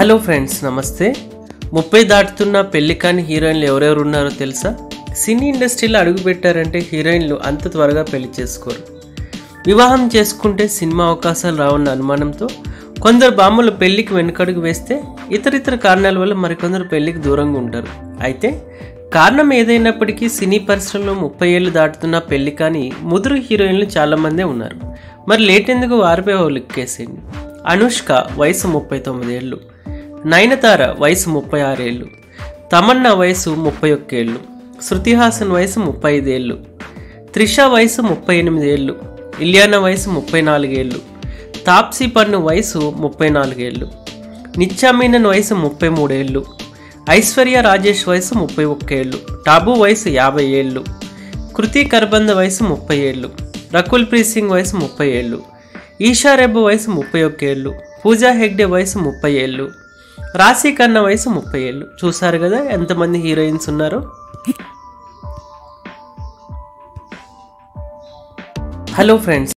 Hello friends నమస్తే. ముప్పై దాటుతున్న పెళ్ళి కాని హీరోయిన్లు ఎవరెవరు ఉన్నారో తెలుసా? సినీ ఇండస్ట్రీలో అడుగుపెట్టారంటే హీరోయిన్లు అంత త్వరగా పెళ్ళి చేసుకోరు. వివాహం చేసుకుంటే సినిమా అవకాశాలు రావన్న అనుమానంతో కొందరు బామ్మలు పెళ్ళికి వెనుకడుగు వేస్తే ఇతర ఇతర కారణాల వల్ల మరికొందరు పెళ్ళికి దూరంగా ఉంటారు. అయితే కారణం ఏదైనప్పటికీ సినీ పరిశ్రమలో ముప్పై ఏళ్ళు దాటుతున్న పెళ్ళి కానీ ముదురు హీరోయిన్లు చాలామందే ఉన్నారు. మరి లేట్ ఎందుకు వారిపై ఓ లిక్కేసింది? అనుష్క వయసు ముప్పై తొమ్మిది ఏళ్ళు. నయనతార వయసు ముప్పై ఆరేళ్ళు తమన్నా వయసు ముప్పై ఒక్కేళ్ళు శృతిహాసన్ వయసు ముప్పై ఐదేళ్ళు త్రిష వయసు ముప్పై ఎనిమిది ఏళ్ళు ఇలియానా వయసు ముప్పై నాలుగేళ్ళు తాప్సీ పన్ను వయసు ముప్పై నాలుగేళ్ళు నిత్యామీనన్ వయసు ముప్పై మూడేళ్ళు ఐశ్వర్య రాజేష్ వయసు ముప్పై ఒక్కేళ్ళు టాబు వయసు యాభై ఏళ్ళు కృతి కర్బంద వయసు ముప్పై ఏళ్ళు రకుల్ ప్రీత్ సింగ్ వయసు ముప్పై ఏళ్ళు ఈషా రెబ్బు వయసు ముప్పై ఒక్కేళ్ళు పూజా హెగ్డే వయసు ముప్పై ఏళ్ళు రాశి కన్న వయసు ముప్పై ఏళ్ళు. చూసారు కదా ఎంతమంది హీరోయిన్స్ ఉన్నారో? Hello friends.